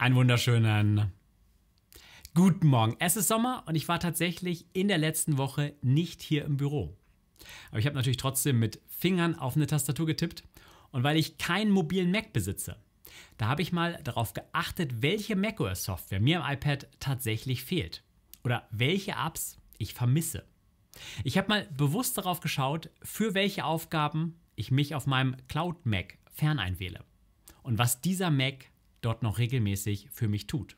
Einen wunderschönen guten Morgen. Es ist Sommer und ich war tatsächlich in der letzten Woche nicht hier im Büro. Aber ich habe natürlich trotzdem mit Fingern auf eine Tastatur getippt und weil ich keinen mobilen Mac besitze, da habe ich mal darauf geachtet, welche macOS-Software mir im iPad tatsächlich fehlt oder welche Apps ich vermisse. Ich habe mal bewusst darauf geschaut, für welche Aufgaben ich mich auf meinem Cloud Mac ferneinwähle und was dieser Mac dort noch regelmäßig für mich tut.